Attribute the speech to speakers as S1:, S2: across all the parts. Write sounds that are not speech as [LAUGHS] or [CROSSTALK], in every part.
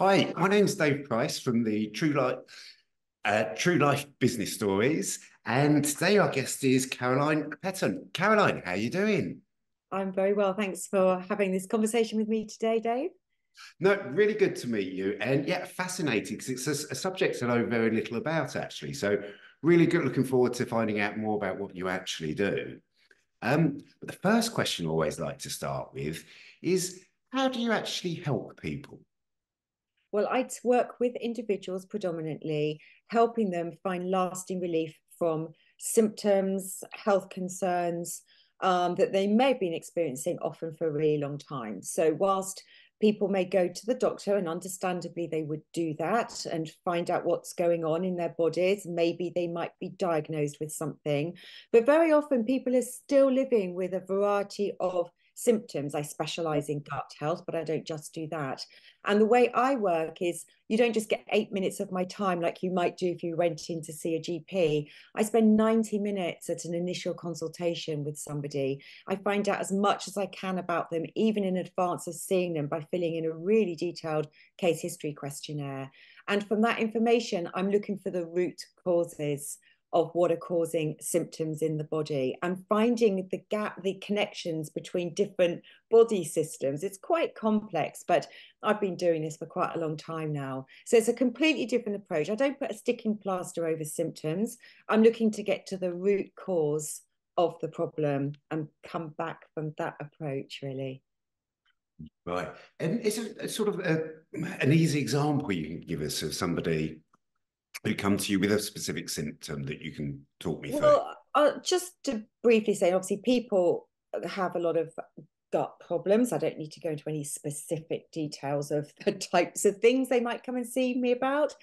S1: Hi, my name's Dave Price from the True Life, uh, True Life Business Stories, and today our guest is Caroline Peyton. Caroline, how are you doing?
S2: I'm very well. Thanks for having this conversation with me today, Dave.
S1: No, really good to meet you, and yeah, fascinating because it's a, a, subject I know very little about actually. So really good, looking forward to finding out more about what you actually do. Um, but the first question I always like to start with is, how do you actually help people?
S2: Well, I work with individuals predominantly, helping them find lasting relief from symptoms, health concerns um, that they may have been experiencing often for a really long time. So, whilst people may go to the doctor, and understandably, they would do that and find out what's going on in their bodies. Maybe they might be diagnosed with something, but very often people are still living with a variety of symptoms. I specialize in mm. gut health, but I don't just do that. And the way I work is you don't just get eight minutes of my time like you might do if you went in to see a GP. I spend 90 minutes at an initial consultation with somebody. I find out as much as I can about them, even in advance of seeing them, by filling in a really detailed case history questionnaire. And from that information, I'm looking for the root causes of what are causing symptoms in the body and finding the gap, the connections between different body systems. It's quite complex, but I've been doing this for quite a long time now. So it's a completely different approach. I don't put a sticking plaster over symptoms. I'm looking to get to the root cause of the problem and come back from that approach, really.
S1: Right. And is it sort of a, an easy example you can give us of somebody who come to you with a specific symptom that you can talk me well, through? Well,
S2: just to briefly say, obviously, people have a lot of gut problems. I don't need to go into any specific details of the [LAUGHS] types of things they might come and see me about.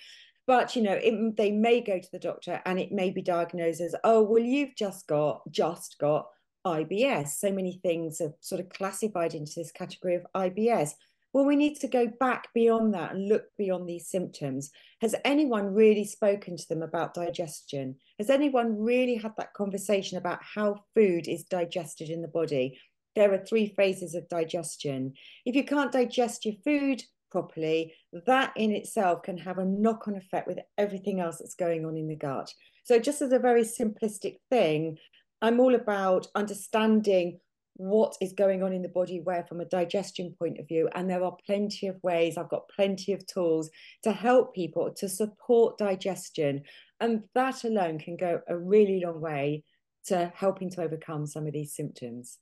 S2: But you know, it, they may go to the doctor and it may be diagnosed as, oh, well, you've just got just got IBS. So many things are sort of classified into this category of IBS. Well, we need to go back beyond that and look beyond these symptoms. Has anyone really spoken to them about digestion? Has anyone really had that conversation about how food is digested in the body? There are three phases of digestion. If you can't digest your food properly, that in itself can have a knock on effect with everything else that's going on in the gut. So, just as a very simplistic thing, I'm all about understanding what is going on in the body where from a digestion point of view and there are plenty of ways i've got plenty of tools to help people to support digestion. And that alone can go a really long way to helping to overcome some of these symptoms.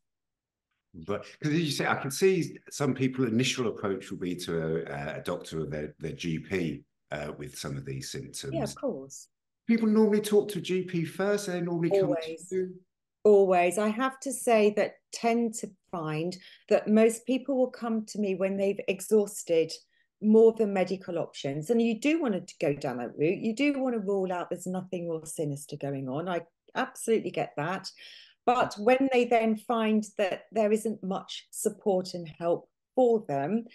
S1: But because as you say i can see some people initial approach will be to a, a doctor or their, their gp uh, with some of these symptoms
S2: yeah of course.
S1: People normally talk to gp first they normally Always. come to you
S2: always. I have to say that tend to find that most people will come to me when they've exhausted more than medical options. And you do want to go down that route. You do want to rule out there's nothing more sinister going on. I absolutely get that. But when they then find that there isn't much support and help for them,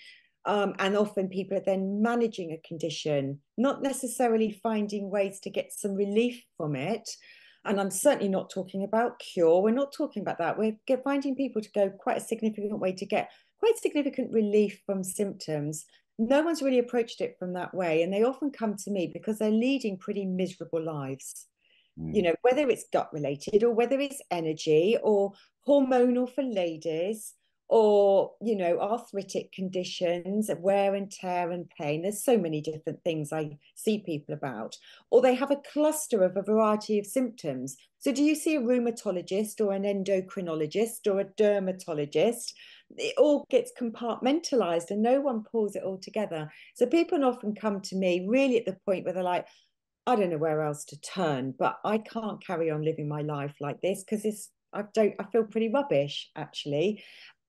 S2: um, and often people are then managing a condition, not necessarily finding ways to get some relief from it, and I'm certainly not talking about cure. We're not talking about that. We're finding people to go quite a significant way to get quite significant relief from symptoms. No one's really approached it from that way. And they often come to me because they're leading pretty miserable lives. Mm. You know, whether it's gut related or whether it's energy or hormonal for ladies or you know arthritic conditions wear and tear and pain. There's so many different things i see people about. Or they have a cluster of a variety of symptoms. So do you see a rheumatologist or an endocrinologist or a dermatologist? It all gets compartmentalized and no one pulls it all together. So people often come to me really at the point where they're like i don't know where else to turn but i can't carry on living my life like this because it's I don't I feel pretty rubbish actually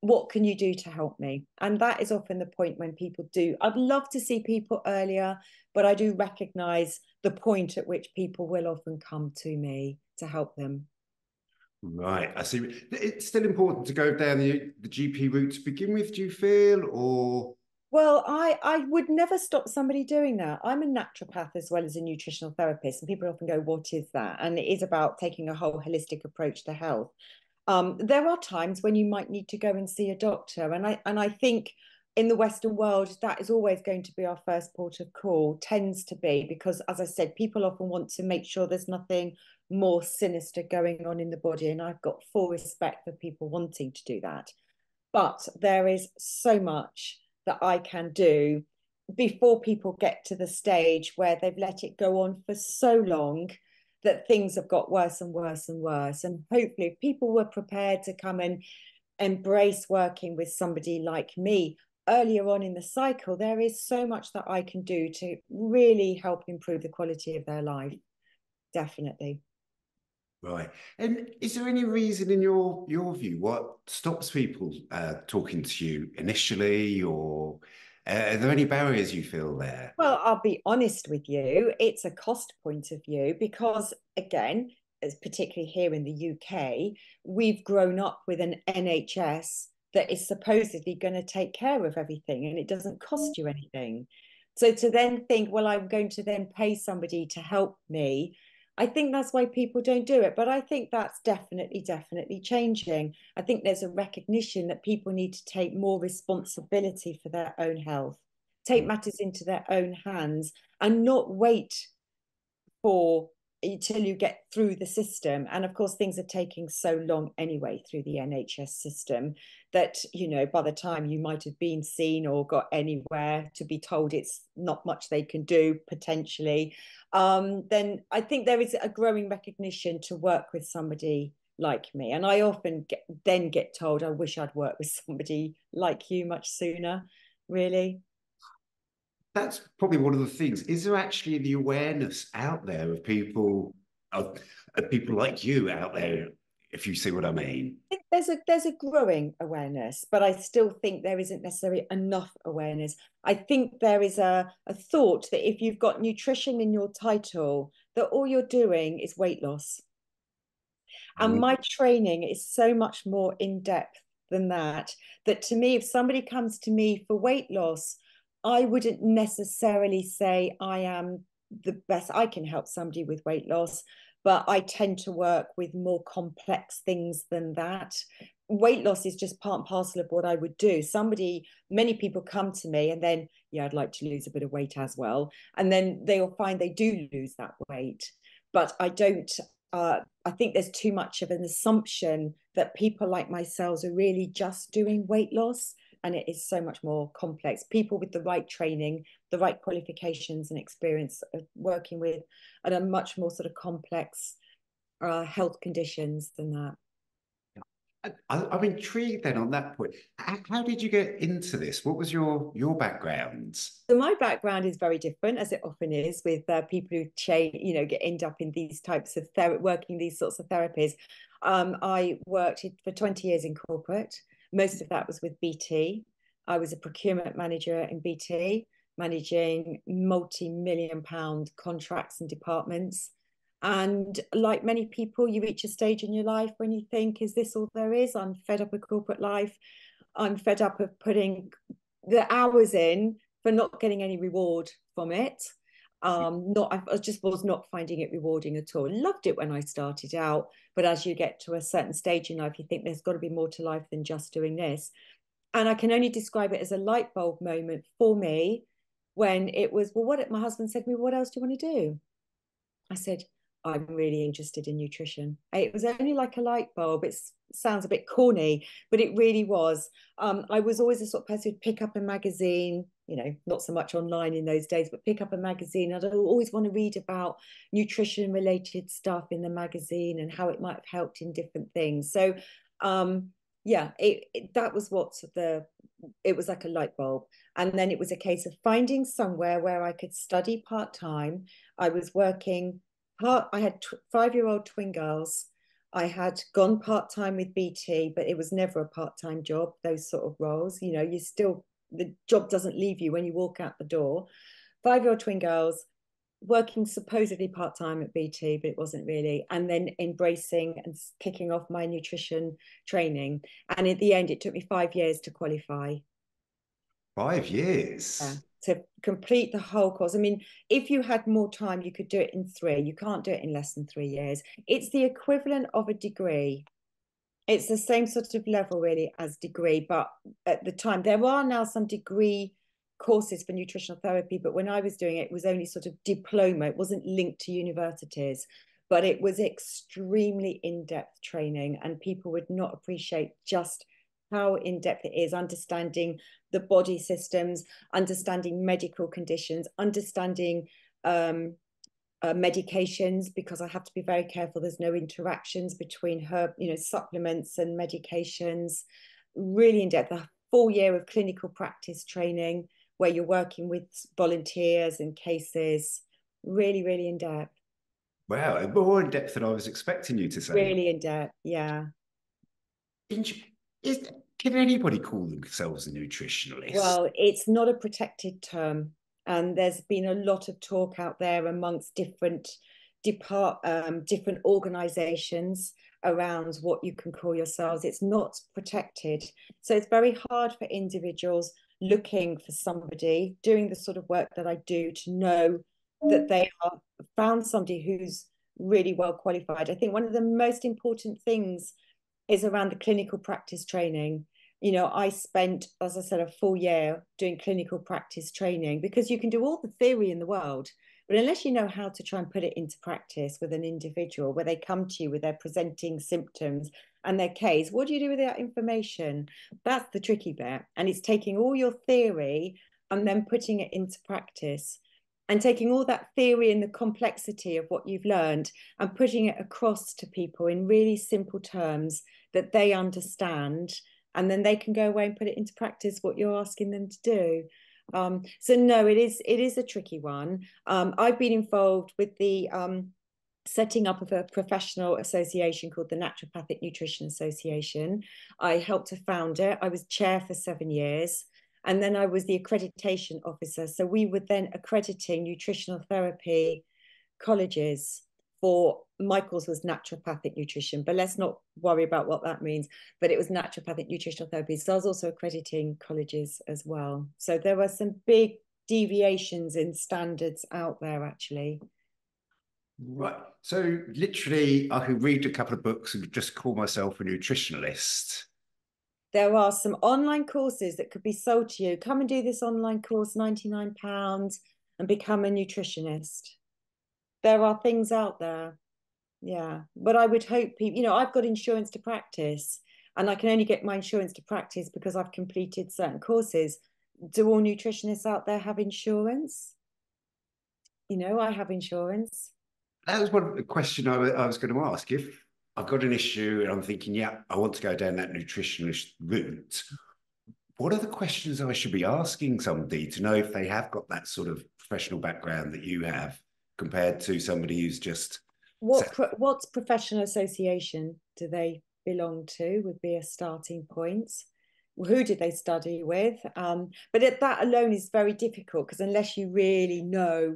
S2: what can you do to help me? And that is often the point when people do. I'd love to see people earlier, but I do recognize the point at which people will often come to me to help them.
S1: Right, I see. It's still important to go down the, the GP route to begin with, do you feel, or?
S2: Well, I, I would never stop somebody doing that. I'm a naturopath as well as a nutritional therapist, and people often go, What is that? And it is about taking a whole holistic approach to health um, there are times when you might need to go and see a doctor and i and i think in the Western world, that is always going to be our first port of call, tends to be, because as I said, people often want to make sure there's nothing more sinister going on in the body. And I've got full respect for people wanting to do that. But there is so much that I can do before people get to the stage where they've let it go on for so long that things have got worse and worse and worse. And hopefully, people were prepared to come and embrace working with somebody like me earlier on in the cycle, there is so much that I can do to really help improve the quality of their life. Definitely.
S1: Right. And is there any reason in your your view what stops people uh, talking to you initially or Uh, are there any barriers you feel there?
S2: Well, I'll be honest with you. It's a cost point of view because, again, as particularly here in the UK, we've grown up with an NHS that is supposedly going to take care of everything and it doesn't cost mm. you anything. So to then think, well, I'm going to then pay somebody to help me, I think that's why people don't do it. But I think that's definitely, definitely changing. I think there's a recognition that people need to take more responsibility for their own health, take mm. matters into their own hands, and not wait for until you get through the system. And of course things are taking so long anyway through the nhs system that you know by the time you might have been seen or got anywhere to be told it's not much they can do potentially um, then i think there is a growing recognition to work with somebody like me. And i often get, then get told i wish i'd worked with somebody like you much sooner really
S1: that's probably one of the things. Is there actually the awareness out there of people, of, of people like you out there, if you see what I mean?
S2: I there's a there's a growing awareness, but I still think there isn't necessarily enough awareness. I think there is a, a thought that if you've got nutrition in your title, that all you're doing is weight loss. And mm. my training is so much more in depth than that. That to me, if somebody comes to me for weight loss, I wouldn't necessarily say I am the best. I can help somebody with weight loss, but I tend to work with more complex things than that. Weight loss is just part and parcel of what I would do. Somebody, many people come to me and then, yeah, I'd like to lose a bit of weight as well. And then they'll find they do lose that weight. But I don't, uh, I think there's too much of an assumption that people like myself are really just doing weight loss and it is so much more complex. People with the right training, the right qualifications and experience of working with and a much more sort of complex uh, health conditions than that.
S1: I, am intrigued then on that point. How did you get into this? What was your your background?
S2: So my background is very different, as it often is with uh, people who change, you know, get end up in these types of ther- working these sorts of therapies. Um, I worked for 20 years in corporate. Most of that was with BT. I was a procurement manager in BT, managing multi million pound contracts and departments. And like many people, you reach a stage in your life when you think, is this all there is? I'm fed up with corporate life. I'm fed up of putting the hours in for not getting any reward from it. Um, not I just was not finding it rewarding at all. Loved it when I started out, but as you get to a certain stage in life, you think there's got to be more to life than just doing this. And I can only describe it as a light bulb moment for me when it was, well, what my husband said to me, what else do you want to do? I said, I'm really interested in nutrition. It was only like a light bulb. It sounds a bit corny, but it really was. Um, I was always the sort of person who'd pick up a magazine, you know, not so much online in those days, but pick up a magazine. I'd always want to read about nutrition related stuff in the magazine and how it might have helped in different things. So, um, yeah, it, it, that was what the, it was like a light bulb. And then it was a case of finding somewhere where I could study part time. I was working part, I had five year old twin girls. I had gone part time with BT, but it was never a part time job, those sort of roles. You know, you still the job doesn't leave you when you walk out the door. Five year old twin girls, working supposedly part time at BT, but it wasn't really. And then embracing and kicking off my nutrition training. And at the end, it took me five years to qualify.
S1: Five years?
S2: Yeah, to complete the whole course. I mean, if you had more time, you could do it in three. You can't do it in less than three years. It's the equivalent of a degree It's the same sort of level really as degree, but at the time there are now some degree courses for nutritional therapy, but when I was doing it, it was only sort of diploma. It wasn't linked to universities, but it was extremely in-depth training, and people would not appreciate just how in-depth it is, understanding the body systems, understanding medical conditions, understanding um, uh, medications because I have to be very careful. There's no interactions between her, you know, supplements and medications. Really in depth, a full year of clinical practice training where you're working with volunteers and cases. Really, really in depth.
S1: Wow, more in depth than I was expecting you to say.
S2: Really in depth, yeah.
S1: Is, can anybody call themselves a nutritionalist?
S2: Well, it's not a protected term and there's been a lot of talk out there amongst different depart um, different organizations around what you can call yourselves. It's not protected. So it's very hard for individuals looking for somebody doing the sort of work that i do to know that they are found somebody who's really well qualified. I think one of the most important things is around the clinical practice training you know, I spent, as I said, a full year doing clinical practice training because you can do all the theory in the world, but unless you know how to try and put it into practice with an individual where they come to you with their presenting symptoms and their case, what do you do with that information? That's the tricky bit. And it's taking all your theory and then putting it into practice and taking all that theory and the complexity of what you've learned and putting it across to people in really simple terms that they understand and then they can go away and put it into practice what you're asking them to do. Um, so no it is it is a tricky one. Um, i've been involved with the um, setting up of a professional association called the naturopathic nutrition association. I helped to found it. I was chair for seven years and then i was the accreditation officer. So we were then accrediting nutritional therapy colleges for Michael's was naturopathic nutrition, but let's not worry about what that means. But it was naturopathic nutritional therapy. So I was also accrediting colleges as well. So there were some big deviations in standards out there actually.
S1: Right. So literally, I could read a couple of books and just call myself a nutritionalist.
S2: There are some online courses that could be sold to you. Come and do this online course, £99, and become a nutritionist there are things out there. Yeah. But I would hope people, you know, I've got insurance to practice and I can only get my insurance to practice because I've completed certain courses. Do all nutritionists out there have insurance? You know, I have insurance.
S1: That was one question I, I was going to ask. If I've got an issue and I'm thinking, yeah, I want to go down that nutritionist route, what are the questions I should be asking somebody to know if they have got that sort of professional background that you have? Compared to somebody who's just
S2: what pro what professional association do they belong to would be a starting point. Who did they study with? Um, but it, that alone is very difficult because unless you really know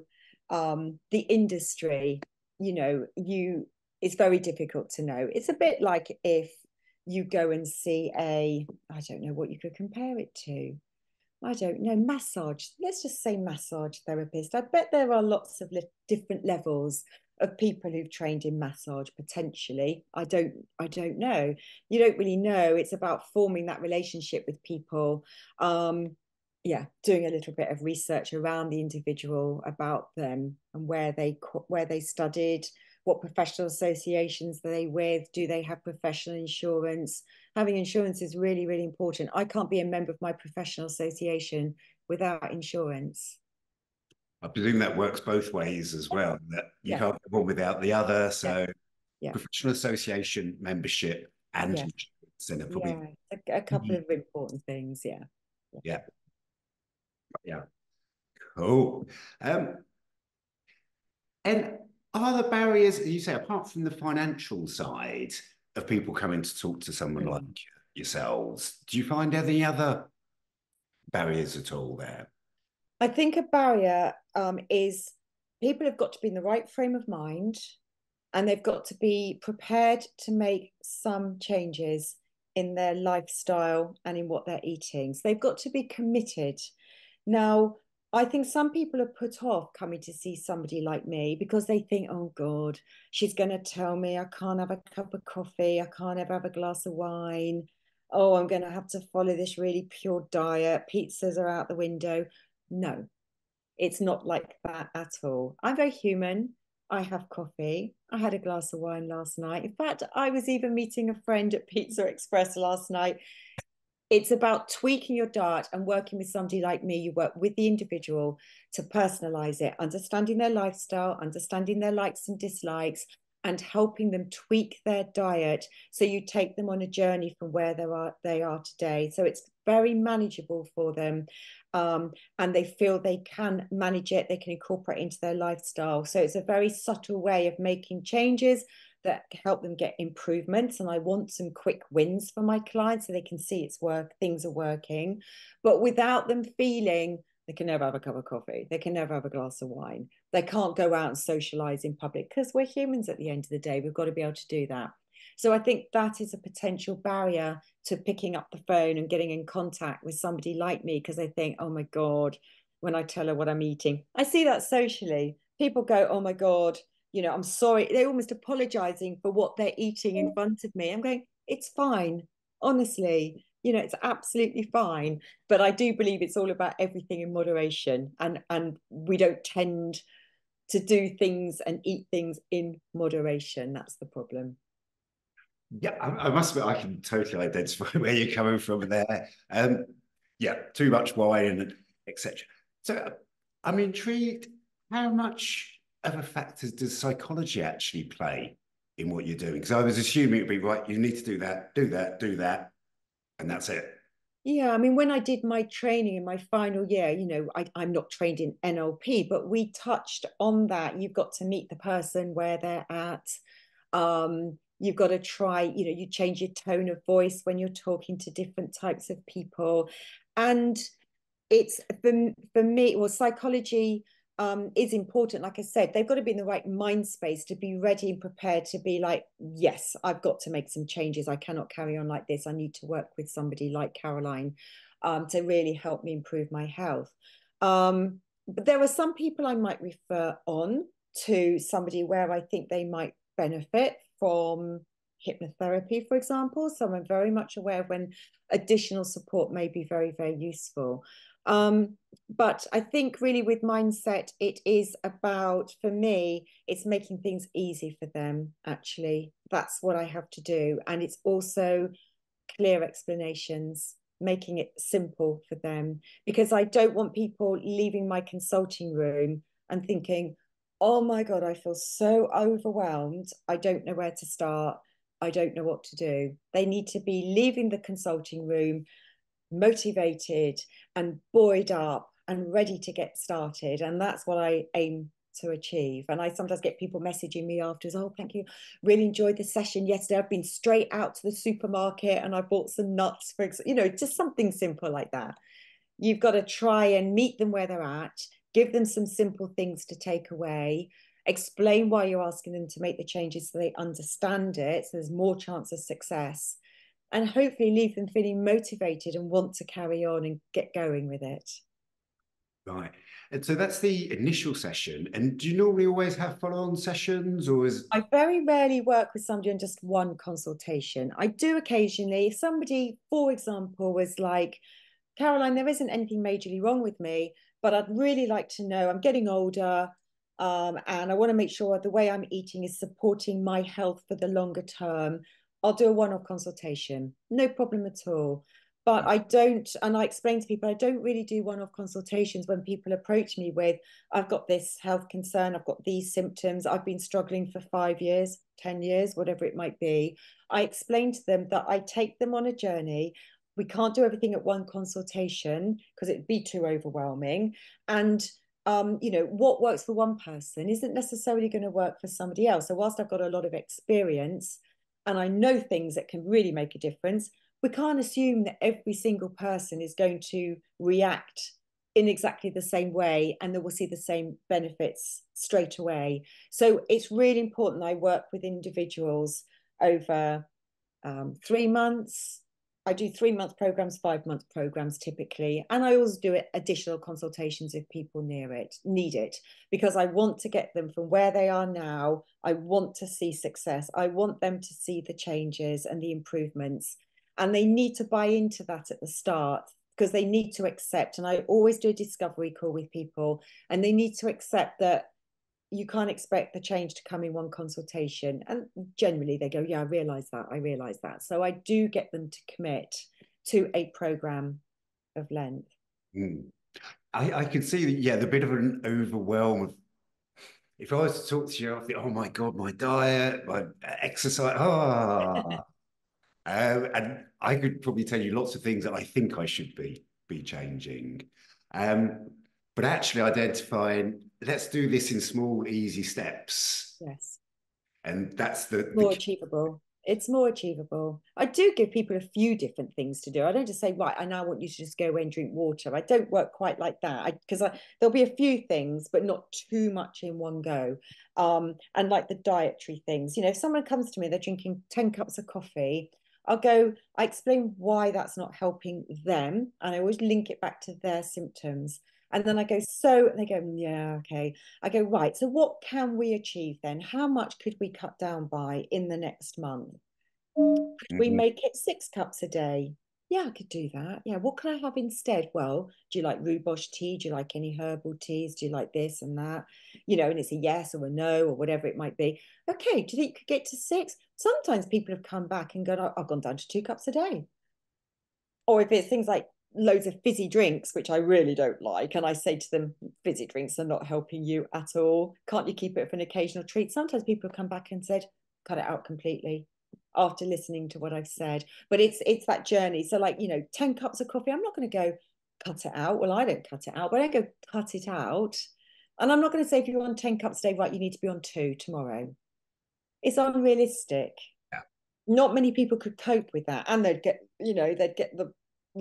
S2: um, the industry you know you it's very difficult to know. It's a bit like if you go and see a i don't know what you could compare it to I don't know, massage. Let's just say massage therapist. I bet there are lots of different levels of people who've trained in massage potentially. I don't I don't know. You don't really know. It's about forming that relationship with people. Um yeah, doing a little bit of research around the individual about them and where they where they studied, what professional associations are they with do they have professional insurance having insurance is really really important i can't be a member of my professional association without insurance
S1: i presume that works both ways as well that you yeah. can't have one without the other so yeah. Professional association membership and yeah. insurance
S2: probably... yeah. A, a, couple mm -hmm. of important things yeah
S1: yeah yeah cool um and are the barriers, you say, apart from the financial side of people coming to talk to someone mm. like yourselves, do you find any other barriers at all there?
S2: I think a barrier um, is people have got to be in the right frame of mind and they've got to be prepared to make some changes in their lifestyle and in what they're eating. So they've got to be committed. Now, I think some people are put off coming to see somebody like me because they think, oh God, she's going to tell me I can't have a cup of coffee, I can't ever have a glass of wine. Oh, I'm going to have to follow this really pure diet. Pizzas are out the window. No, it's not like that at all. I'm very human. I have coffee. I had a glass of wine last night. In fact, I was even meeting a friend at Pizza Express last night it's about tweaking your diet and working with somebody like me. You work with the individual to personalize it, understanding their lifestyle, understanding their likes and dislikes, and helping them tweak their diet so you take them on a journey from where they are they are today. So it's very manageable for them. Um, and they feel they can manage it, they can incorporate into their lifestyle. So it's a very subtle way of making changes that help them get improvements and i want some quick wins for my clients so they can see it's work things are working but without them feeling they can never have a cup of coffee they can never have a glass of wine they can't go out and socialize in public because we're humans at the end of the day we've got to be able to do that. So i think that is a potential barrier to picking up the phone and getting in contact with somebody like me because they think oh my god when i tell her what i'm eating. I see that socially. People go oh my god you know, I'm sorry. They're almost apologizing for what they're eating in front of me. I'm going, it's fine. Honestly, you know, it's absolutely fine. But I do believe it's all about everything in moderation. And and we don't tend to do things and eat things in moderation. That's the problem.
S1: Yeah, I, I must admit, I can totally identify [LAUGHS] where you're coming from there. Um, yeah, too much wine and etc. So I'm intrigued. How much other factors does psychology actually play in what you're doing? Because I was assuming it'd be right, you need to do that, do that, do that, and that's it.
S2: Yeah, I mean, when I did my training in my final year, you know, I, I'm not trained in NLP, but we touched on that. You've got to meet the person where they're at. Um, you've got to try, you know, you change your tone of voice when you're talking to different types of people. And it's for, for me, well, psychology um, is important. Like I said, they've got to be in the right mind space to be ready and prepared to be like, yes, I've got to make some changes. I cannot carry on like this. I need to work with somebody like Caroline um, to really help me improve my health. Um, but there are some people I might refer on to somebody where I think they might benefit from hypnotherapy, for example. So I'm very much aware when additional support may be very, very useful. Um, but I think really with mindset, it is about, for me, it's making things easy for them, actually. That's what I have to do. And it's also clear explanations, making it simple for them, because I don't want people leaving my consulting room and thinking, oh my God, I feel so overwhelmed. I don't know where to start. I don't know what to do. They need to be leaving the consulting room motivated and buoyed up and ready to get started. And that's what I aim to achieve. And I sometimes get people messaging me afterwards, oh, thank you. Really enjoyed the session yesterday. I've been straight out to the supermarket and I bought some nuts, for you know, just something simple like that. You've got to try and meet them where they're at, give them some simple things to take away, explain why you're asking them to make the changes so they understand it. So there's more chance of success and hopefully leave them feeling motivated and want to carry on and get going with it.
S1: Right. And so that's the initial session. And do you normally always have follow on sessions or is.
S2: I very rarely work with somebody on just one consultation. I do occasionally. If somebody, for example, was like, Caroline, there isn't anything majorly wrong with me, but I'd really like to know I'm getting older. Um, and I want to make sure the way I'm eating is supporting my health for the longer term. I'll do a one off consultation, no problem at all. But I don't, and I explain to people, I don't really do one off consultations when people approach me with, I've got this health concern, I've got these symptoms, I've been struggling for five years, 10 years, whatever it might be. I explain to them that I take them on a journey. We can't do everything at one consultation because it'd be too overwhelming. And um, you know, what works for one person isn't necessarily going to work for somebody else. So whilst I've got a lot of experience, and I know things that can really make a difference, we can't assume that every single person is going to react in exactly the same way and that we'll see the same benefits straight away. So it's really important I work with individuals over um, three months, I do three month programs, five month programs typically, and I always do additional consultations if people near it need it because I want to get them from where they are now. I want to see success. I want them to see the changes and the improvements, and they need to buy into that at the start because they need to accept. And I always do a discovery call with people, and they need to accept that you can't expect the change to come in one consultation. And generally they go, Yeah, I realize that. I realize that. So I do get them to commit to a program of length.
S1: Mm. I, I can see, that, yeah, the bit of an overwhelm of if I was to talk to you, I think, oh my God, my diet, my exercise, [LAUGHS] ah. um, and I could probably tell you lots of things that I think I should be be changing. Um, but actually identifying let's do this in small easy steps.
S2: Yes.
S1: And that's the
S2: more
S1: the...
S2: achievable. It's more achievable. I do give people a few different things to do. I don't just say right i now want you to just go away and drink water. I don't work quite like that. Because there'll be a few things but not too much in one go. Um, and like the dietary things. You know if someone comes to me they're drinking 10 cups of coffee I'll go, I explain why that's not helping them. And I always link it back to their symptoms. And then I go, so, they go, yeah, okay. I go, right. So what can we achieve then? How much could we cut down by in the next month? Could mm-hmm. we make it six cups a day? Yeah, I could do that. Yeah. What can I have instead? Well, do you like rooibos tea? Do you like any herbal teas? Do you like this and that? You know, and it's a yes or a no or whatever it might be. Okay. Do you think you could get to six? Sometimes people have come back and gone, I've gone down to two cups a day. Or if it's things like loads of fizzy drinks, which I really don't like. And I say to them, fizzy drinks are not helping you at all. Can't you keep it for an occasional treat? Sometimes people come back and said, cut it out completely after listening to what I've said. But it's it's that journey. So like, you know, 10 cups of coffee, I'm not going to go cut it out. Well, I don't cut it out, but I go cut it out. And I'm not going to say if you're on 10 cups a day, right, you need to be on two tomorrow. It's unrealistic.
S1: Yeah.
S2: Not many people could cope with that. And they'd get, you know, they'd get the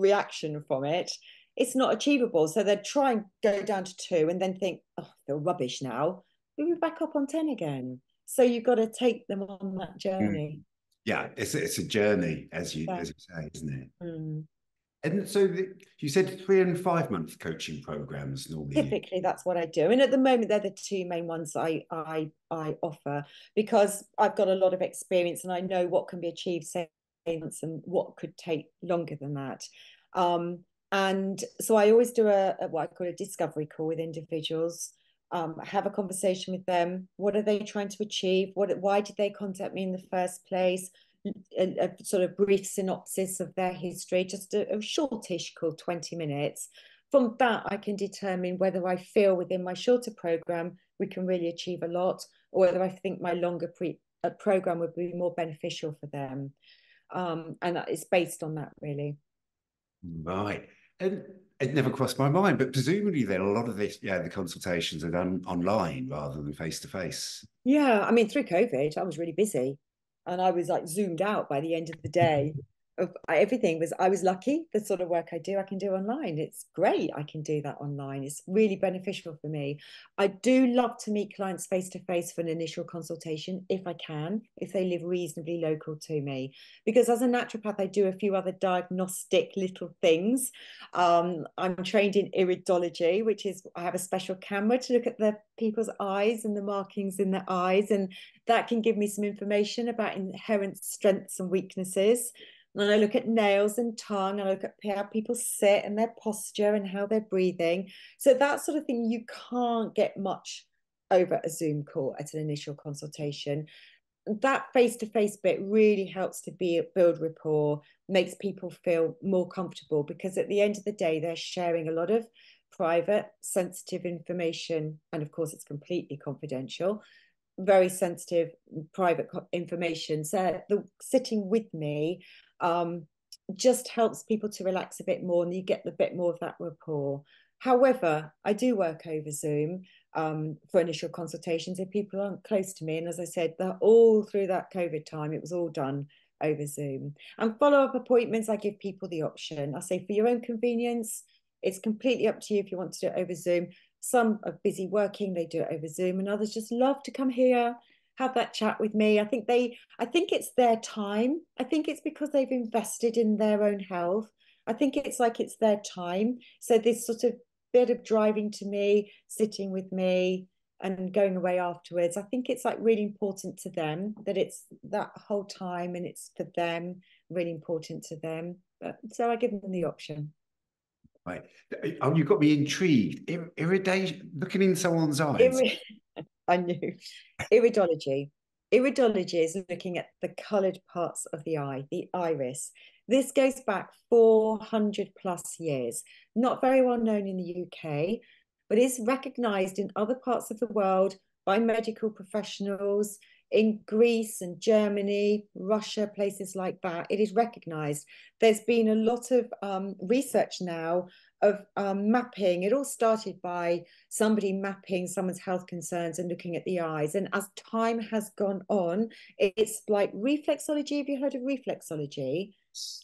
S2: reaction from it, it's not achievable. So they'd try and go down to two and then think, oh, they're rubbish now. We'll be back up on 10 again. So you've got to take them on that mm. journey.
S1: Yeah, it's it's a journey, as you yeah. as you say, isn't it?
S2: Mm.
S1: And so the, you said three and five month coaching programs normally.
S2: Typically, that's what I do, and at the moment, they're the two main ones I I I offer because I've got a lot of experience and I know what can be achieved. Say and what could take longer than that. Um, and so I always do a, a, what I call a discovery call with individuals. Um, have a conversation with them. What are they trying to achieve? What? Why did they contact me in the first place? A, a sort of brief synopsis of their history, just a, a shortish call, twenty minutes. From that, I can determine whether I feel within my shorter program we can really achieve a lot, or whether I think my longer pre- program would be more beneficial for them um, and it's based on that really.
S1: Right, and it never crossed my mind, but presumably then a lot of this, yeah, the consultations are done online rather than face to face.
S2: Yeah, I mean through COVID, I was really busy, and I was like zoomed out by the end of the day [LAUGHS] of everything was I was lucky the sort of work I do I can do online. It's great I can do that online. It's really beneficial for me. I do love to meet clients face to face for an initial consultation if I can if they live reasonably local to me. Because as a naturopath I do a few other diagnostic little things. Um, I'm trained in iridology which is I have a special camera to look at the people's eyes and the markings in their eyes and that can give me some information about inherent strengths and weaknesses and I look at nails and tongue, and I look at how people sit and their posture and how they're breathing. So that sort of thing you can't get much over a Zoom call at an initial consultation. That face-to-face bit really helps to be build rapport, makes people feel more comfortable because at the end of the day, they're sharing a lot of private, sensitive information, and of course, it's completely confidential very sensitive private information so the sitting with me um, just helps people to relax a bit more and you get a bit more of that rapport. However, I do work over Zoom um, for initial consultations if people aren't close to me. And as I said, all through that COVID time, it was all done over Zoom. And follow up appointments, I give people the option. I say for your own convenience, it's completely up to you if you want to do it over Zoom. Some are busy working, they do it over Zoom, and others just love to come here have that chat with me. I think they, I think it's their time. I think it's because they've invested in their own health. I think it's like it's their time. So this sort of bit of driving to me, sitting with me, and going away afterwards. I think it's like really important to them that it's that whole time and it's for them, really important to them. But, so I give them the option.
S1: Right. Oh, you got me intrigued. Ir- iridation, looking in someone's eyes.
S2: I knew. Iridology. Iridology is looking at the coloured parts of the eye, the iris. This goes back 400 plus years. Not very well known in the UK, but is recognised in other parts of the world by medical professionals in Greece and Germany, Russia, places like that. It is recognised. There's been a lot of um, research now of um, mapping. It all started by somebody mapping someone's health concerns and looking at the eyes. And as time has gone on, it's like reflexology. Have you heard of reflexology?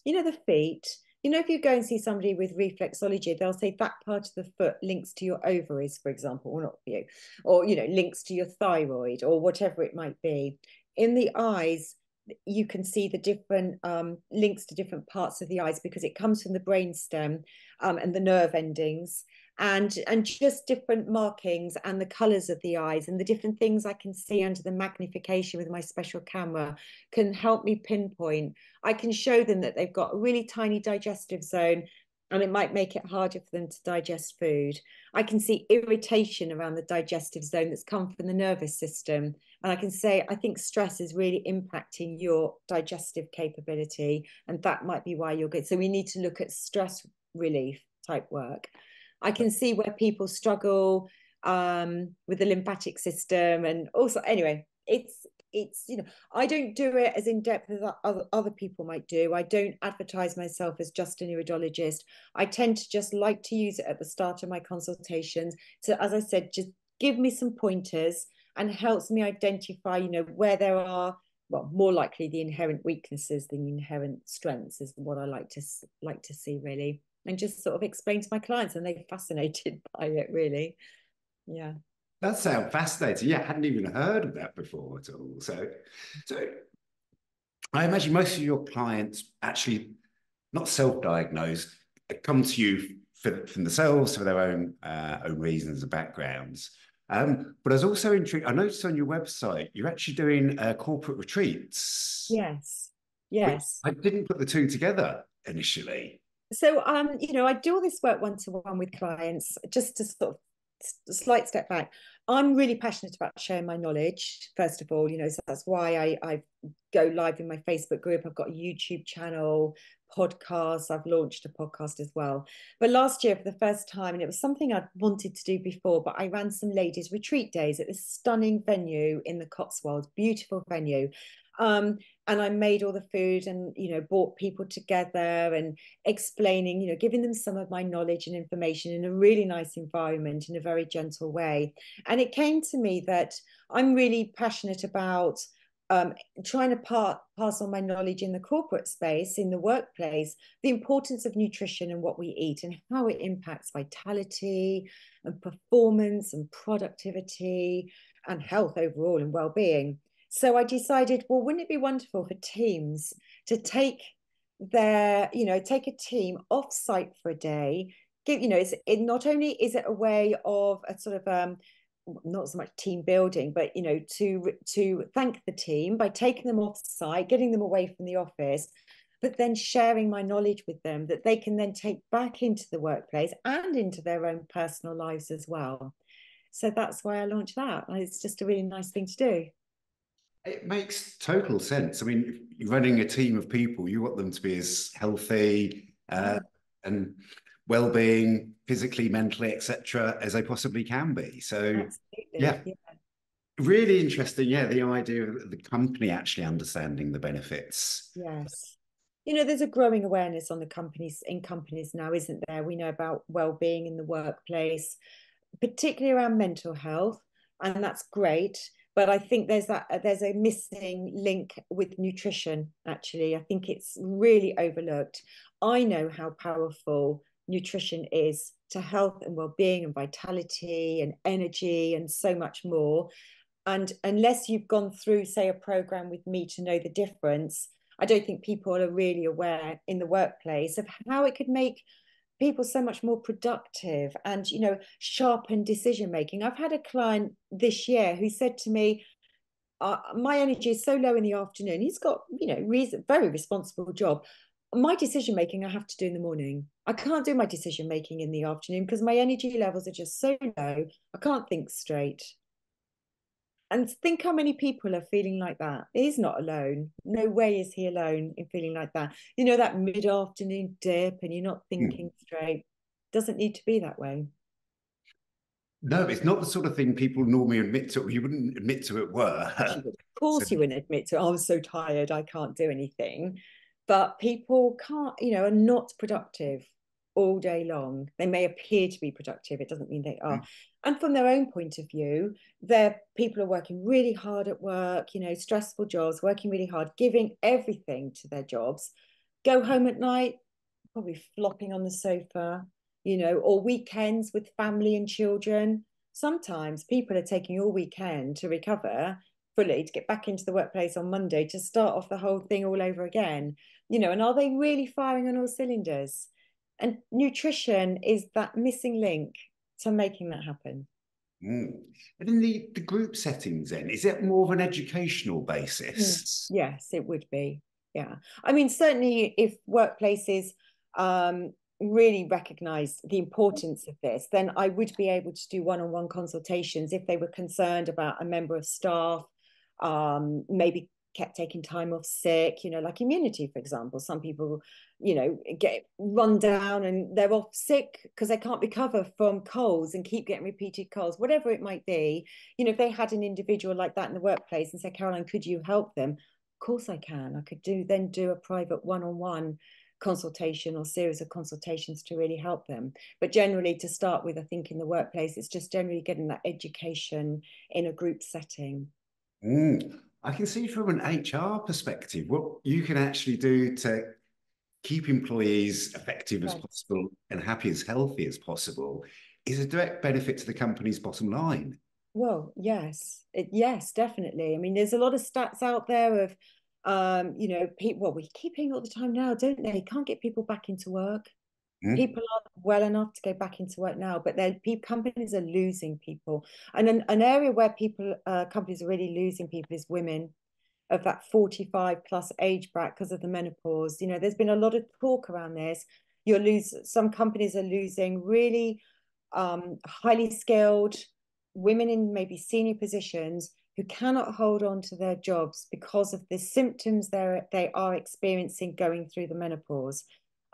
S2: You know, the feet. You know, if you go and see somebody with reflexology, they'll say that part of the foot links to your ovaries, for example, or not for you, or, you know, links to your thyroid or whatever it might be. In the eyes, you can see the different um, links to different parts of the eyes because it comes from the brain stem um, and the nerve endings and and just different markings and the colors of the eyes and the different things I can see under the magnification with my special camera can help me pinpoint. I can show them that they've got a really tiny digestive zone and it might make it harder for them to digest food. I can see irritation around the digestive zone that's come from the nervous system. And I can say, I think stress is really impacting your digestive capability. And that might be why you're good. So we need to look at stress relief type work. I can see where people struggle um, with the lymphatic system. And also, anyway, it's it's you know i don't do it as in depth as other, other people might do i don't advertise myself as just an iridologist i tend to just like to use it at the start of my consultations so as i said just give me some pointers and helps me identify you know where there are well more likely the inherent weaknesses than the inherent strengths is what i like to like to see really and just sort of explain to my clients and they're fascinated [LAUGHS] by it really yeah
S1: that sounds fascinating. Yeah, I hadn't even heard of that before at all. So, so I imagine most of your clients actually not self-diagnosed, come to you for, for themselves for their own uh, own reasons and backgrounds. Um, but I was also intrigued. I noticed on your website you're actually doing uh, corporate retreats.
S2: Yes, yes.
S1: I didn't put the two together initially.
S2: So, um, you know, I do all this work one to one with clients just to sort of a slight step back. I'm really passionate about sharing my knowledge, first of all, you know, so that's why I, I go live in my Facebook group. I've got a YouTube channel, podcasts. I've launched a podcast as well. But last year, for the first time, and it was something I'd wanted to do before, but I ran some ladies' retreat days at this stunning venue in the Cotswolds, beautiful venue. Um, and I made all the food and you know brought people together and explaining you know giving them some of my knowledge and information in a really nice environment in a very gentle way and it came to me that I'm really passionate about um, trying to part, pass on my knowledge in the corporate space, in the workplace, the importance of nutrition and what we eat and how it impacts vitality and performance and productivity and health overall and well-being. So I decided, well, wouldn't it be wonderful for teams to take their, you know, take a team off site for a day? Give, you know, it's, it not only is it a way of a sort of um, not so much team building, but you know, to to thank the team by taking them off site, getting them away from the office, but then sharing my knowledge with them that they can then take back into the workplace and into their own personal lives as well. So that's why I launched that. It's just a really nice thing to do.
S1: It makes total sense. I mean, running a team of people, you want them to be as healthy uh, and well-being, physically, mentally, etc., as they possibly can be. So, yeah. yeah. really interesting. Yeah, the idea of the company actually understanding the benefits.
S2: Yes. You know, there's a growing awareness on the companies in companies now, isn't there? We know about well-being in the workplace, particularly around mental health, and that's great but I think there's that uh, there's a missing link with nutrition. Actually, I think it's really overlooked. I know how powerful nutrition is to health and well-being and vitality and energy and so much more. And unless you've gone through, say, a program with me to know the difference, I don't think people are really aware in the workplace of how it could make people so much more productive and you know sharpen decision making i've had a client this year who said to me uh, my energy is so low in the afternoon. He's got you know reason, very responsible job. My decision making i have to do in the morning. I can't do my decision making in the afternoon because my energy levels are just so low i can't think straight and think how many people are feeling like that. He's not alone. No way is he alone in feeling like that. You know, that mid afternoon dip and you're not hmm. thinking mm. straight. Doesn't need to be that way.
S1: No, it's not the sort of thing people normally admit to. You wouldn't admit to at work.
S2: Of [LAUGHS] course, so, you wouldn't admit to. I was so tired, I can't do anything. But people can't, you know, are not productive all day long. They may appear to be productive. It doesn't mean they are. Mm. And from their own point of view, their people are working really hard at work, you know, stressful jobs, working really hard, giving everything to their jobs. Go home at night, probably flopping on the sofa, you know, or weekends with family and children. Sometimes people are taking all weekend to recover fully to get back into the workplace on Monday to start off the whole thing all over again. You know, and are they really firing on all cylinders? And nutrition is that missing link to making that happen.
S1: Mm. And in the, the group settings, then, is it more of an educational basis?
S2: Mm. Yes, it would be. Yeah. I mean, certainly if workplaces um, really recognize the importance of this, then I would be able to do one on one consultations if they were concerned about a member of staff, um, maybe kept taking time off sick, you know, like immunity, for example. Some people, you know, get run down and they're off sick because they can't recover from colds and keep getting repeated colds, whatever it might be. You know, if they had an individual like that in the workplace and said, Caroline, could you help them? Of course I can. I could do then do a private one-on-one consultation or series of consultations to really help them. But generally, to start with, I think in the workplace, it's just generally getting that education in a group setting.
S1: Mm. I can see from an HR perspective what you can actually do to keep employees effective right. as possible and happy as healthy as possible is a direct benefit to the company's bottom line.
S2: Well, yes, it, yes, definitely. I mean, there's a lot of stats out there of, um, you know, people. Well, we keep hearing all the time now, don't they? Can't get people back into work. Mm. People aren't well enough to go back into work now, but they companies are losing people. And an, an area where people uh, companies are really losing people is women of that 45 plus age bracket because of the menopause. You know, there's been a lot of talk around this. You're lose some companies are losing really um, highly skilled women in maybe senior positions who cannot hold on to their jobs because of the symptoms they they are experiencing going through the menopause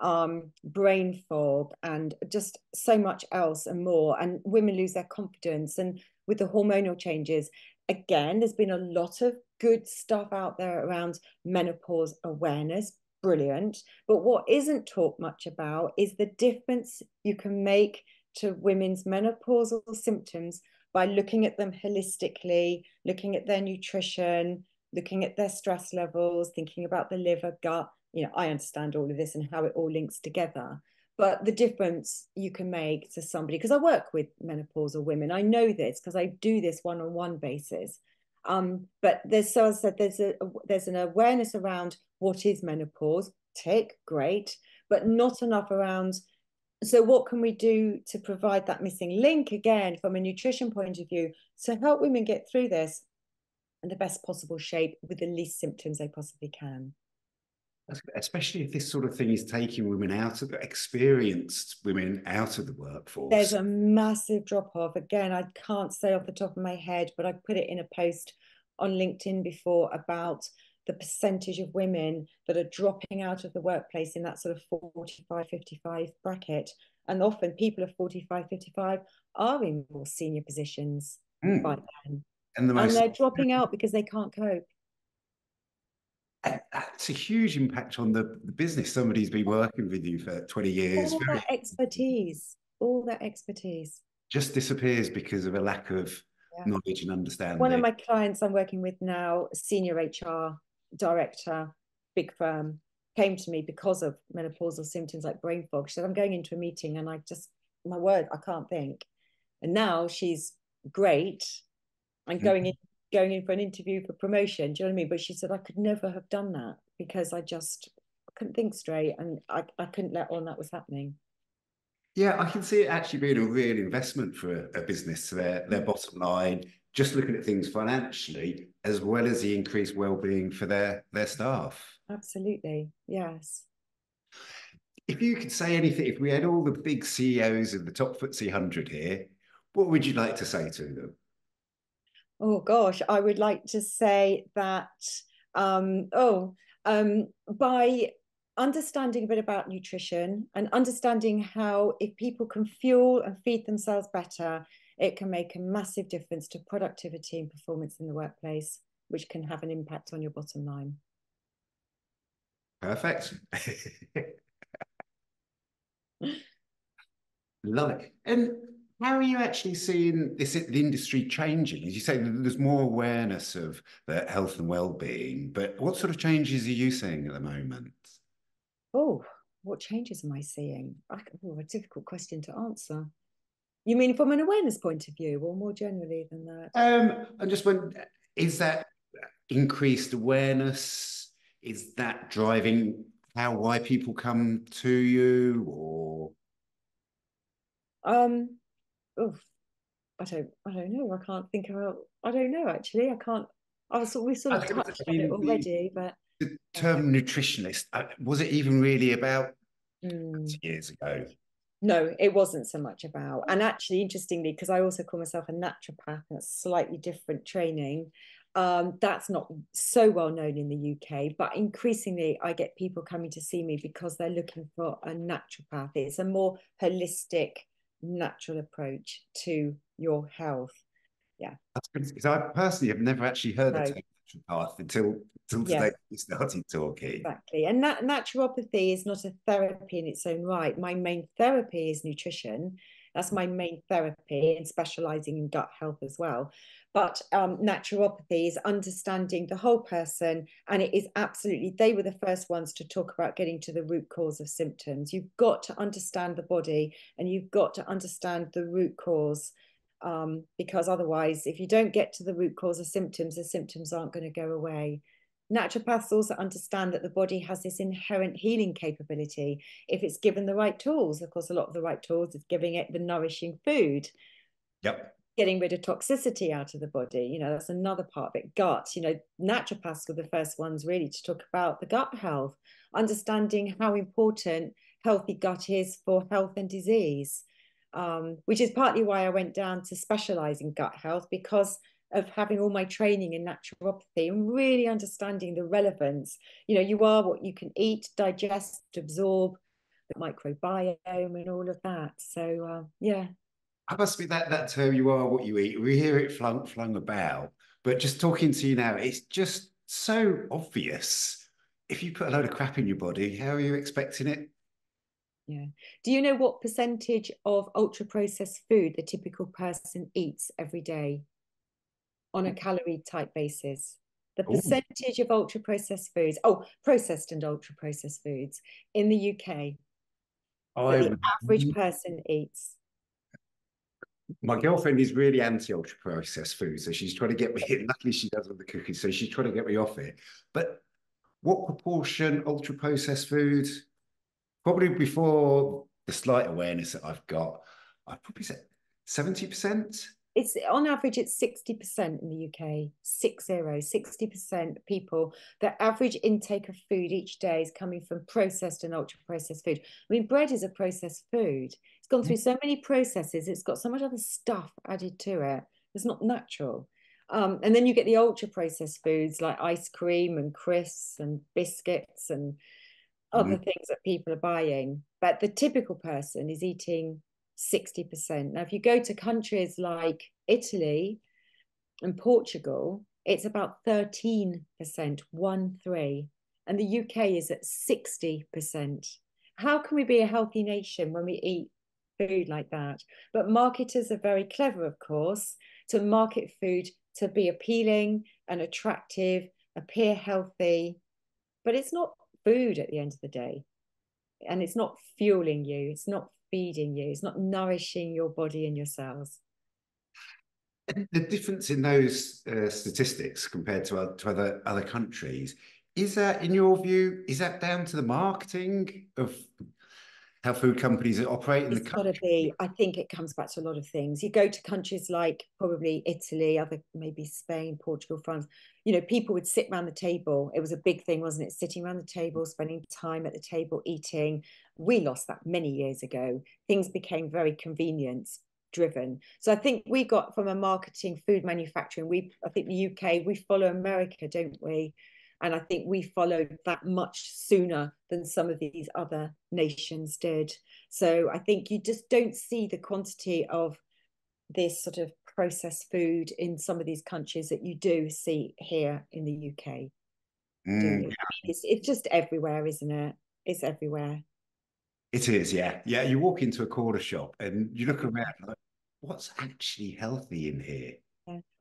S2: um, brain fog, and just so much else and more. And women lose their confidence. And with the hormonal changes, again, there's been a lot of good stuff out there around menopause awareness. Brilliant. But what isn't talked much about is the difference you can make to women's menopausal symptoms by looking at them holistically, looking at their nutrition, looking at their stress levels, thinking about the liver, gut, you know, I understand all of this and how it all links together. But the difference you can make to somebody, because I work with menopausal women, I know this because I do this one-on-one basis. Um, but there's so I said there's a there's an awareness around what is menopause, tick, great, but not enough around so what can we do to provide that missing link again from a nutrition point of view to help women get through this in the best possible shape with the least symptoms they possibly can
S1: especially if this sort of thing is taking women out of the experienced women out of the workforce.
S2: There's a massive drop off. Again, I can't say off the top of my head, but I put it in a post on LinkedIn before about the percentage of women that are dropping out of the workplace in that sort of 45 55 bracket and often people of 45 55 are in more senior positions mm. by then and, the most... and they're dropping out because they can't cope
S1: that's a huge impact on the, the business. Somebody's been working with you for 20 years.
S2: All that expertise, all that expertise.
S1: Just disappears because of a lack of yeah. knowledge and understanding.
S2: One of my clients I'm working with now, senior HR director, big firm, came to me because of menopausal symptoms like brain fog. She said, I'm going into a meeting and I just, my word, I can't think. And now she's great and going mm-hmm. In going in for an interview for promotion. Do you know what I mean? But she said I could never have done that because I just couldn't think straight and I, I couldn't let on that was happening.
S1: Yeah, I can see it actually being a real investment for a, a business their, their bottom line, just looking at things financially, as well as the increased well-being for their their staff.
S2: Absolutely. Yes.
S1: If you could say anything, if we had all the big CEOs of the top FTSE 100 here, what would you like to say to them?
S2: Oh gosh, I would like to say that um, oh um, by understanding a bit about nutrition and understanding how if people can fuel and feed themselves better, it can make a massive difference to productivity and performance in the workplace, which can have an impact on your bottom line.
S1: Perfect. [LAUGHS] Love it. And how are you actually seeing this the industry changing? As you say, there's more awareness of the health and well-being, but what sort of changes are you seeing at the moment?
S2: Oh, what changes am I seeing? oh, a difficult question to answer. You mean from an awareness point of view, or more generally than that?
S1: Um, I'm just wondering, is that increased awareness? Is that driving how why people come to you, or?
S2: Um, oh, I don't, I don't know. I can't think about. I don't know actually. I can't. I was we sort of touched on it already, but
S1: the term nutritionist uh, was it even really about mm. years ago?
S2: No, it wasn't so much about. And actually, interestingly, because I also call myself a naturopath, that's slightly different training. Um, that's not so well known in the UK, but increasingly I get people coming to see me because they're looking for a naturopath. It's a more holistic natural approach to your health. Yeah.
S1: That's good. Because I personally have never actually heard no. the term naturopath until until today yeah. we started talking.
S2: Exactly. And that naturopathy is not a therapy in its own right. My main therapy is nutrition. That's my main therapy and specializing in gut health as well. But um, naturopathy is understanding the whole person. And it is absolutely, they were the first ones to talk about getting to the root cause of symptoms. You've got to understand the body and you've got to understand the root cause. Um, because otherwise, if you don't get to the root cause of symptoms, the symptoms aren't going to go away. Naturopaths also understand that the body has this inherent healing capability if it's given the right tools. Of course, a lot of the right tools is giving it the nourishing food.
S1: Yep
S2: getting rid of toxicity out of the body. You know, that's another part of it. Gut, you know, naturopaths were the first ones really to talk about the gut health, understanding how important healthy gut is for health and disease, um, which is partly why I went down to specialize in gut health because of having all my training in naturopathy and really understanding the relevance. You know, you are what you can eat, digest, absorb, the microbiome and all of that. So, uh, yeah,
S1: I must be that that term you are what you eat. We hear it flung flung about, but just talking to you now, it's just so obvious. If you put a load of crap in your body, how are you expecting it?
S2: Yeah. Do you know what percentage of ultra processed food the typical person eats every day on a mm. calorie type basis? The percentage Ooh. of ultra processed foods, oh, processed and ultra processed foods in the UK, the average person eats
S1: my girlfriend is really anti ultra processed food, so she's trying to get me. [LAUGHS] Luckily, she does with the cooking, so she's trying to get me off it. But what proportion ultra processed food? Probably before the slight awareness that I've got, I'd probably say seventy percent.
S2: It's on average, it's 60% in the UK, six zero, 60% people. The average intake of food each day is coming from processed and ultra processed food. I mean, bread is a processed food It's gone through so many processes. It's got so much other stuff added to it. It's not natural. Um, and then you get the ultra processed foods like ice cream and crisps and biscuits and other mm. things that people are buying. But the typical person is eating 60%. Now, if you go to countries like Italy and Portugal, it's about 13%, one three. And the UK is at 60%. How can we be a healthy nation when we eat food like that. But marketers are very clever, of course, to market food to be appealing and attractive, appear healthy. But it's not food at the end of the day. And it's not fueling you, it's not feeding you, it's not nourishing your body and your cells.
S1: the difference in those uh, statistics compared to, to other other countries is that, in your view, is that down to the marketing of how food companies operate in
S2: it's
S1: the country?
S2: Gotta be. I think it comes back to a lot of things. You go to countries like probably Italy, other maybe Spain, Portugal, France. You know, people would sit around the table. It was a big thing, wasn't it? Sitting around the table, spending time at the table, eating. We lost that many years ago. Things became very convenience driven. So I think we got from a marketing food manufacturing. We, I think the UK, we follow America, don't we? And I think we followed that much sooner than some of these other nations did. So I think you just don't see the quantity of this sort of processed food in some of these countries that you do see here in the UK. Mm. It's, it's just everywhere, isn't it? It's everywhere.
S1: It is, yeah. Yeah, you walk into a corner shop and you look around like, what's actually healthy in here?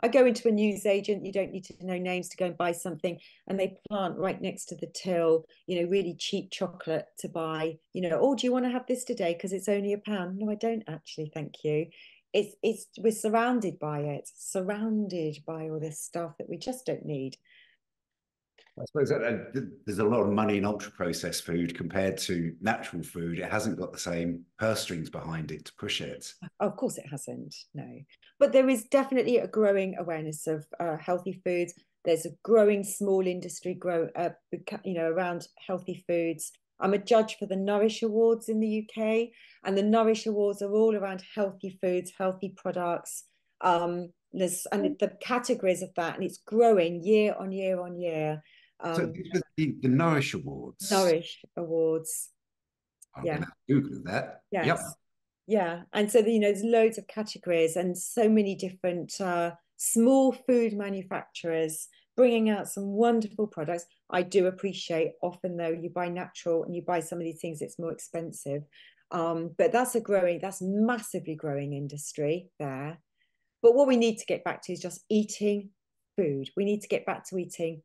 S2: I go into a news agent, you don't need to know names to go and buy something, and they plant right next to the till, you know, really cheap chocolate to buy. You know, oh, do you want to have this today? Because it's only a pound. No, I don't actually, thank you. It's it's we're surrounded by it, surrounded by all this stuff that we just don't need.
S1: I suppose that, uh, there's a lot of money in ultra processed food compared to natural food. It hasn't got the same purse strings behind it to push it.
S2: Of course, it hasn't. No, but there is definitely a growing awareness of uh, healthy foods. There's a growing small industry grow, uh, you know, around healthy foods. I'm a judge for the Nourish Awards in the UK, and the Nourish Awards are all around healthy foods, healthy products. Um, there's and the categories of that, and it's growing year on year on year.
S1: Um, so the, the Nourish Awards.
S2: Nourish Awards.
S1: I'm yeah. Google that.
S2: Yes. Yep. Yeah. And so, you know, there's loads of categories and so many different uh, small food manufacturers bringing out some wonderful products. I do appreciate often, though, you buy natural and you buy some of these things, it's more expensive. Um, but that's a growing, that's massively growing industry there. But what we need to get back to is just eating food. We need to get back to eating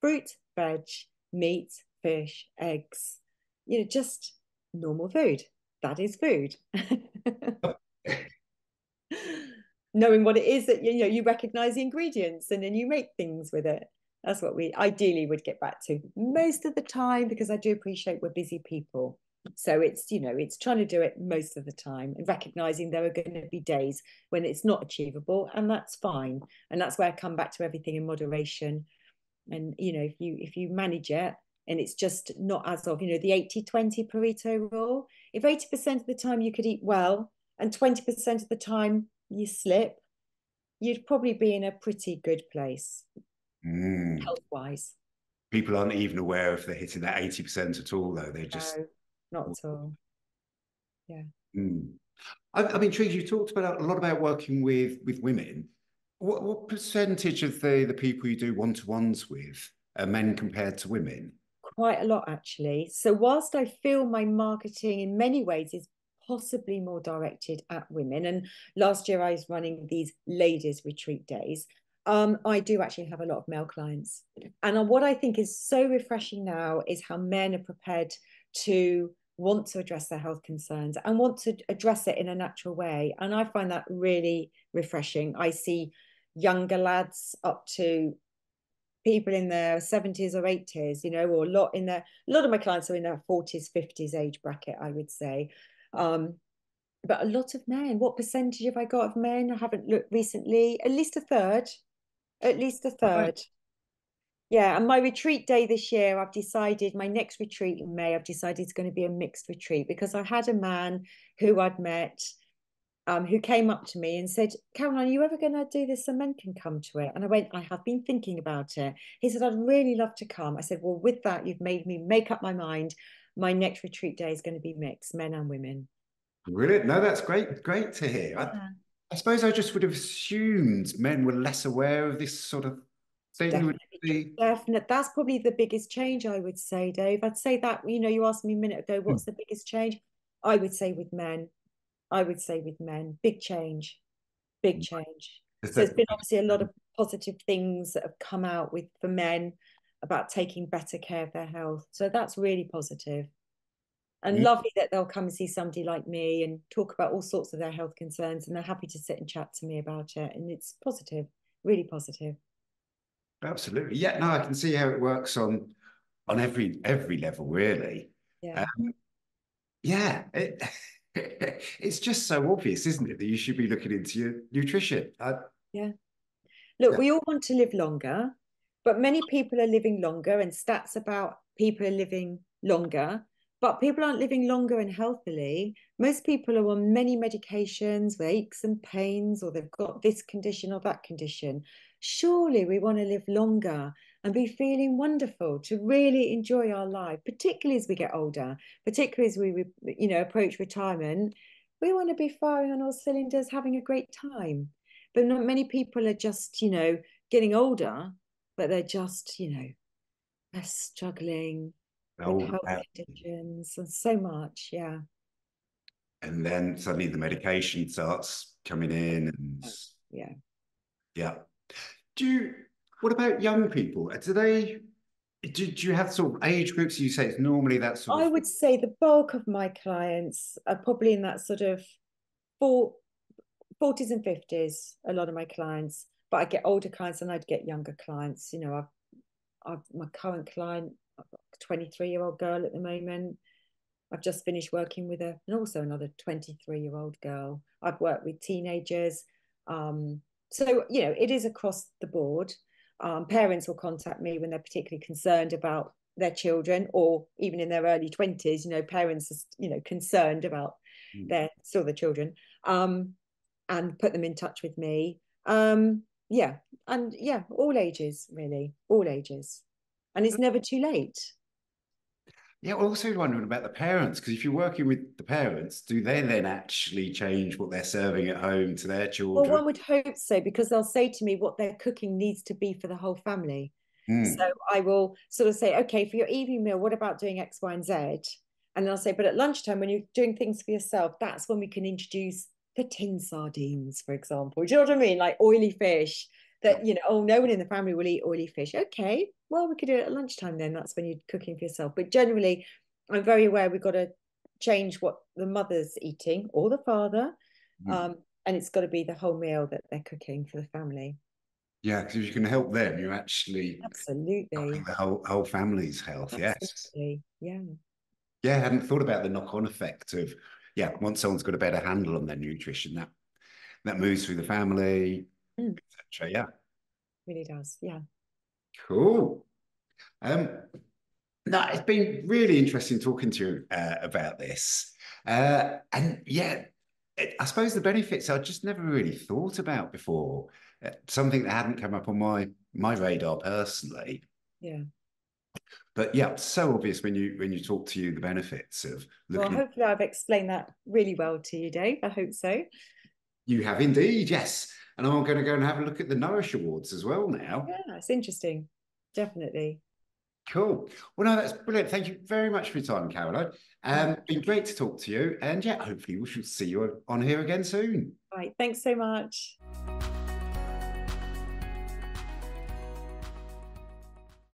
S2: fruit, veg, meat, fish, eggs, you know, just normal food. That is food. [LAUGHS] Knowing what it is that you know you recognize the ingredients and then you make things with it. That's what we ideally would get back to most of the time because I do appreciate we're busy people. So it's, you know, it's trying to do it most of the time and recognizing there are going to be days when it's not achievable and that's fine. And that's where I come back to everything in moderation and you know if you if you manage it and it's just not as of you know the 80 20 pareto rule if 80% of the time you could eat well and 20% of the time you slip you'd probably be in a pretty good place mm. health wise
S1: people aren't even aware if they're hitting that 80% at all though. They're just no,
S2: not at all. Yeah.
S1: Mm. I, I mean Trees, you talked about a lot about working with with women what, what percentage of the, the people you do one to ones with are men compared to women?
S2: Quite a lot, actually. So, whilst I feel my marketing in many ways is possibly more directed at women, and last year I was running these ladies' retreat days, um, I do actually have a lot of male clients. And what I think is so refreshing now is how men are prepared to want to address their health concerns and want to address it in a natural way. And I find that really refreshing. I see younger lads up to people in their 70s or 80s, you know, or a lot in their, a lot of my clients are in their 40s, 50s age bracket, I would say. Um, but a lot of men, what percentage have I got of men? I haven't looked recently, at least a third, at least a third. Yeah, and my retreat day this year, I've decided my next retreat in May, I've decided it's going to be a mixed retreat because I had a man who I'd met um, who came up to me and said, Caroline, are you ever going to do this so men can come to it? And I went, I have been thinking about it. He said, I'd really love to come. I said, Well, with that, you've made me make up my mind. My next retreat day is going to be mixed, men and women.
S1: Brilliant. No, that's great. Great to hear. Yeah. I, I, suppose I just would have assumed men were less aware of this sort of thing.
S2: Definitely. Definitely. That's probably the biggest change, I would say, Dave. I'd say that, you know, you asked me a minute ago, what's hmm. the biggest change? I would say with men I would say with men, big change, big mm. change. So there's been obviously a lot of positive things that have come out with for men about taking better care of their health. So that's really positive. and mm. lovely that they'll come and see somebody like me and talk about all sorts of their health concerns and they're happy to sit and chat to me about it and it's positive really positive
S1: absolutely yeah no i can see how it works on on every every level really
S2: yeah um,
S1: yeah it, [LAUGHS] [LAUGHS] it's just so obvious isn't it that you should be looking into your nutrition
S2: I, yeah look yeah. we all want to live longer but many people are living longer and stats about people are living longer but people aren't living longer and healthily. Most people are on many medications with aches and pains, or they've got this condition or that condition. Surely we want to live longer and be feeling wonderful to really enjoy our life, particularly as we get older, particularly as we, you know, approach retirement. We want to be firing on all cylinders, having a great time. But not many people are just, you know, getting older, but they're just, you know, they're struggling, oh, health conditions and so much. Yeah.
S1: And then suddenly the medication starts coming in and
S2: yeah.
S1: Yeah. Do you what about young people? Do they do, do you have sort of age groups you say it's normally that sort
S2: I
S1: of...
S2: would say the bulk of my clients are probably in that sort of four, 40s and 50s, a lot of my clients. But I get older clients and I'd get younger clients. You know, I've I've my current client 23 year old girl at the moment. I've just finished working with a, and also another 23 year old girl. I've worked with teenagers. Um, so, you know, it is across the board. Um, parents will contact me when they're particularly concerned about their children or even in their early 20s, you know, parents are, you know, concerned about mm. their, still their children um, and put them in touch with me. Um, yeah. And yeah, all ages, really, all ages. And it's never too late.
S1: Yeah, also wondering about the parents because if you're working with the parents, do they then actually change what they're serving at home to their children?
S2: Well, one would hope so because they'll say to me what their cooking needs to be for the whole family. Mm. So I will sort of say, okay, for your evening meal, what about doing X, Y, and Z? And they'll say, but at lunchtime, when you're doing things for yourself, that's when we can introduce the tin sardines, for example. Do you know what I mean? Like oily fish that, you know, oh, no one in the family will eat oily fish. Okay, well, we could do it at lunchtime then. That's when you're cooking for yourself. But generally, I'm very aware we've got to change what the mother's eating or the father. Mm. Um, and it's got to be the whole meal that they're cooking for the family.
S1: Yeah, because if you can help them, you're actually
S2: absolutely
S1: the whole whole family's health.
S2: Absolutely.
S1: Yes. Yeah. Yeah, I hadn't thought about the knock-on effect of yeah, once someone's got a better handle on their nutrition, that that moves through the family, mm. etc. Yeah.
S2: Really does. Yeah.
S1: Cool. Um, no, it's been really interesting talking to you uh, about this. Uh, and yeah, it, I suppose the benefits I just never really thought about before. Uh, something that hadn't come up on my my radar personally.
S2: Yeah.
S1: But yeah, so obvious when you when you talk to you the benefits of.
S2: Well, hopefully I've explained that really well to you, Dave. I hope so.
S1: You have indeed, yes. And I'm going to go and have a look at the Nourish Awards as well now.
S2: Yeah, it's interesting. Definitely.
S1: Cool. Well, no, that's brilliant. Thank you very much for your time, Caroline. Um, been great to talk to you. And yeah, hopefully we shall see you on here again soon.
S2: Right. Thanks so much.